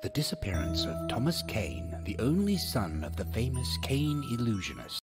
the disappearance of Thomas Kane, the only son of the famous Kane illusionist.